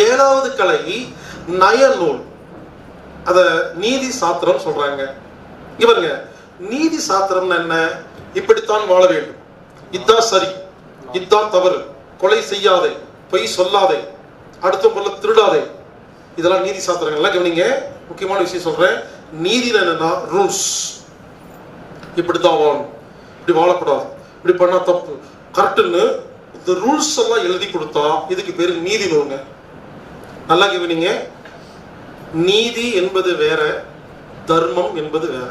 ஏழாவது கலை நயநூல். அத நீதி சாத்திரம் சொல்றாங்க. இங்க பாருங்க நீதி சாத்திரம்னு என்ன? இப்படித்தான் வாழ வேண்டும். இதான் சரி. இதான் தவறு. கொலை செய்யாதே. பொய் சொல்லாதே. அடுத்த பொருளை திருடாதே. இதெல்லாம் நீதி சாத்திரங்கள். எல்லாம் கவனிங்க. முக்கியமான விஷயம் சொல்றேன். நீதியில் என்னன்னா ரூல்ஸ். இப்படித்தான் வாழணும். இப்படி வாழக்கூடாது. இப்படி பண்ணா தப்பு. கரெக்டுன்னு இந்த ரூல்ஸ் எல்லாம் எழுதி கொடுத்தா இதுக்கு பேர் நீதி வருங்க. நல்லா கவனிங்க. நீதி என்பது வேற தர்மம் என்பது வேற.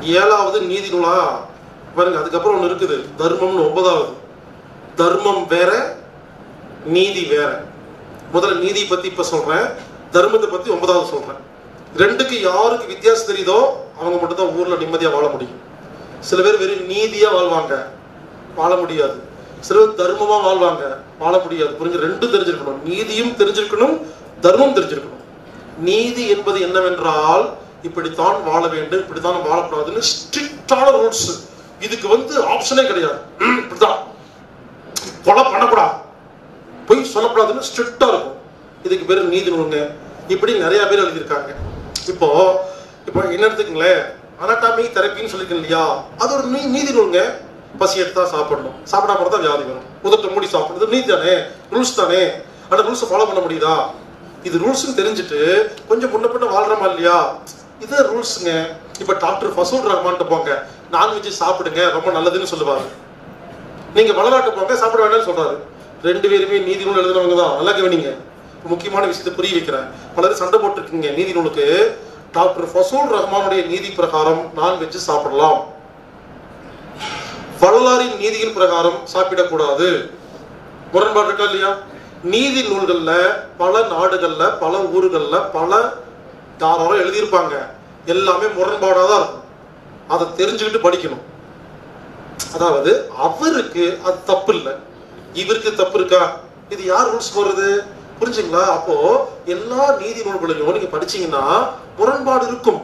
ஏழாவது நீதி நூலா பாருங்க அதுக்கப்புறம் ஒன்று இருக்குது. தர்மம்னு ஒன்பதாவது. தர்மம் வேற நீதி வேற. முதல்ல நீதி பத்தி இப்ப சொல்றேன். தர்மத்தை பத்தி ஒன்பதாவது சொல்றேன். ரெண்டுக்கு யாருக்கு வித்தியாசம் தெரியுதோ அவங்க மட்டும் தான் ஊர்ல நிம்மதியா வாழ முடியும். சில பேர் வெறும் நீதியா வாழ்வாங்க. வாழ முடியாது. சிறு தர்மமா வாழ்வாங்க. வாழ முடியாது. புரிஞ்சு ரெண்டும் தெரிஞ்சிருக்கணும். நீதியும் தெரிஞ்சிருக்கணும் தர்மம் தெரிஞ்சிருக்கணும். நீதி என்பது என்னவென்றால் இப்படித்தான் வாழ வேண்டும் இப்படித்தான் வாழக்கூடாதுன்னு ஸ்ட்ரிக்டான ரூல்ஸ். இதுக்கு வந்து ஆப்ஷனே கிடையாது. இப்படிதான் கொலை பண்ணக்கூடாது. பொய் சொல்லக்கூடாதுன்னு ஸ்ட்ரிக்டா இருக்கும். இதுக்கு பேர் நீதி நூலுங்க இப்படி நிறைய பேர் எழுதியிருக்காங்க. இப்போ இப்போ என்ன எடுத்துக்கங்களேன்? அனாட்டாமி தெரப்பின்னு சொல்லியிருக்கேன் இல்லையா? அது ஒரு நீ நீதி நூலுங்க பசி எடுத்தா சாப்பிடணும். சாப்பிடாம தான் வியாதி வரும். உதட்ட மூடி சாப்பிடுறது நீதி தானே? ரூல்ஸ் தானே? ஆனால் ரூல்ஸை ஃபாலோ பண்ண முடியுதா? இது ரூல்ஸ்னு தெரிஞ்சுட்டு கொஞ்சம் முன்ன பின்ன வாழ்றமா இல்லையா? இதுதான் ரூல்ஸுங்க. இப்போ டாக்டர் ஃபசூல் ரஹ்மான்ட்டு போங்க. நான்வெஜ் சாப்பிடுங்க ரொம்ப நல்லதுன்னு சொல்லுவாங்க நீங்க வளராட்டு போங்க சாப்பிட வேண்டாம்னு சொல்றாரு. ரெண்டு பேருமே நீதி நூல் எழுதினவங்க தான். நல்லா கவனிங்க. முக்கியமான விஷயத்தை புரிய வைக்கிறேன். பலரும் சண்டை போட்டிருக்கீங்க. நீதி நூலுக்கு. டாக்டர் ஃபசூல் ரஹ்மானுடைய நீதி பிரகாரம் நான்வெஜ் சாப்பிடலாம். வள்ளலாரின் நீதியின் பிரகாரம் சாப்பிடக்கூடாது. முரண்பாடு இருக்கா இல்லையா? நீதி நூல்கள்ல பல நாடுகள்ல பல ஊர்கள்ல பல தாராளம் எழுதியிருப்பாங்க. எல்லாமே முரண்பாடாக தான் இருக்கும். அதை தெரிஞ்சுக்கிட்டு படிக்கணும். அதாவது அவருக்கு அது தப்பு இல்லை. இவருக்கு தப்பு இருக்கா? இது யார் ரூல்ஸ் போடுறது? புரிஞ்சுங்களா? அப்போ எல்லா நீதி நூல்களையும் நீங்க படிச்சீங்கன்னா முரண்பாடு இருக்கும்.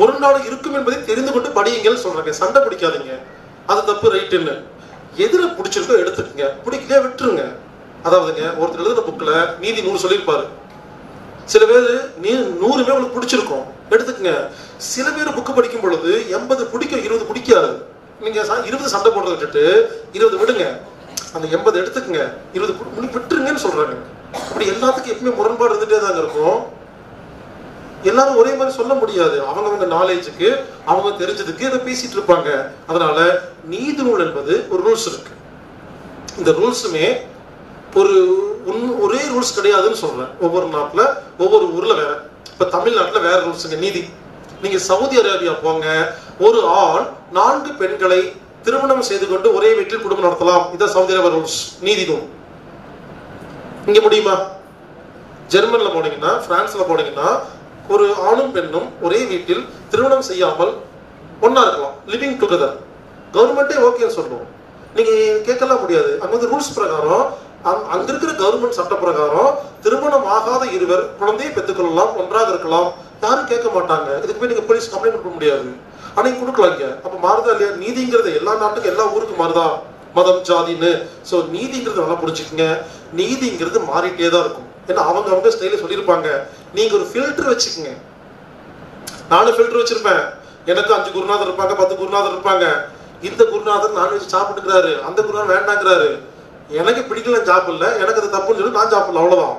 முரண்பாடு இருக்கும் என்பதை தெரிந்து கொண்டு படியுங்கன்னு சொல்றாங்க சண்டை பிடிக்காதீங்க. அது தப்பு ரைட்டுன்னு எதிர பிடிச்சிருக்கோ எடுத்துக்கங்க. பிடிக்கலையா விட்டுருங்க. அதாவதுங்க ஒருத்தர் எழுதுன புக்கில் நீதி நூறு சொல்லியிருப்பாரு. சில பேர் நீ நூறுமே உங்களுக்கு பிடிச்சிருக்கும். எடுத்துக்கங்க. சில பேர் புக்கு படிக்கும் பொழுது எண்பது பிடிக்கும் இருபது பிடிக்காது. நீங்க இருபது சண்டை போடுறத விட்டுட்டு இருபது விடுங்க. அந்த எண்பது எடுத்துக்கங்க. இருபது முடி- விட்டுருங்கன்னு சொல்றாங்க. அப்படி எல்லாத்துக்கும் எப்பவுமே முரண்பாடு இருந்துட்டே தாங்க இருக்கும். எல்லாரும் ஒரே மாதிரி சொல்ல முடியாது. அவங்கவங்க நாலேஜுக்கு அவங்க தெரிஞ்சதுக்கு இதை பேசிட்டு இருப்பாங்க. அதனால நீதி நூல் என்பது ஒரு ரூல்ஸ் இருக்கு. இந்த ரூல்ஸுமே ஒரு உன்- ஒரே ரூல்ஸ் கிடையாதுன்னு சொல்றேன். ஒவ்வொரு நாட்டில் ஒவ்வொரு ஊர்ல வேற. இப்ப தமிழ்நாட்டில் வேற ரூல்ஸுங்க நீதி. நீங்க சவுதி அரேபியா போங்க. ஒரு ஆண் நான்கு பெண்களை திருமணம் செய்து கொண்டு ஒரே வீட்டில் குடும்பம் நடத்தலாம். இதான் சவுதி அரேபியா ரூல்ஸ் நீதி நூல். இங்க முடியுமா? ஜெர்மன்ல போனீங்கன்னா பிரான்ஸ்ல போனீங்கன்னா ஒரு ஆணும் பெண்ணும் ஒரே வீட்டில் திருமணம் செய்யாமல் ஒன்னா இருக்கலாம் லிவிங் டுகெதர் கவர்மெண்ட்டே ஓகேன்னு சொல்லுவோம் நீங்க கேட்கலாம் முடியாது. அங்க வந்து ரூல்ஸ் பிரகாரம். அங்க- இருக்கிற கவர்மெண்ட் சட்ட பிரகாரம் திருமணம் ஆகாத இருவர் குழந்தையை பெற்றுக்கொள்ளலாம் ஒன்றாக இருக்கலாம். யாரும் கேட்க மாட்டாங்க. இதுக்கு போய் நீங்க போலீஸ் கம்ப்ளைண்ட் பண்ண முடியாது. ஆனா இங்க கொடுக்கலாம் இங்க. அப்ப மாறுதா இல்லையா? நீதிங்கிறது எல்லா நாட்டுக்கும் எல்லா ஊருக்கும் மாறுதா? மதம் ஜாதின்னு. சோ நீதிங்கிறது நல்லா புரிஞ்சுக்கங்க. நீதிங்கிறது மாறிட்டே தான் இருக்கும். ஏன்னா அவங்க அவங்க ஸ்டைல சொல்லியிருப்பாங்க. நீங்க ஒரு ஃபில்டர் வச்சுக்கோங்க. நானும் ஃபில்டர் வச்சிருப்பேன். எனக்கு அஞ்சு குருநாதர் இருப்பாங்க பத்து குருநாதர் இருப்பாங்க. இந்த குருநாதர் நான்வெஜ் சாப்பிட்டுக்கிறாரு அந்த குருநாதர் வேண்டாங்கிறாரு. எனக்கு பிடிக்கல சாப்பிடல எனக்கு அது தப்புன்னு சொல்லி நான் சாப்பிடல அவ்வளவுதான்.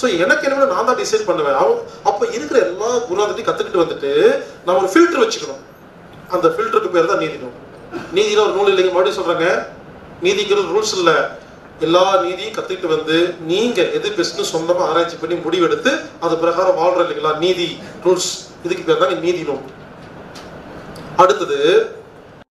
ஸோ எனக்கு என்ன நான் தான் டிசைட் பண்ணுவேன். அவன் அப்போ இருக்கிற எல்லா குருநாதத்தையும் கத்துக்கிட்டு வந்துட்டு நம்ம ஒரு ஃபில்டர் வச்சுக்கணும். அந்த ஃபில்டருக்கு பேர் தான் நீதி நூல் நீதினா ஒரு நூல் இல்லைங்க மறுபடியும் சொல்றேங்க. நீதிங்கிறது ரூல்ஸ் இல்லை. எல்லா நீதியும் கத்துக்கிட்டு வந்து நீங்க எது பெஸ்ட்னு சொந்தமா ஆராய்ச்சி பண்ணி முடிவெடுத்து அது பிரகாரம் வாழ்ற இல்லைங்களா நீதி ரூல்ஸ். இதுக்கு பேர் தான் நீதி நூல் அடுத்தது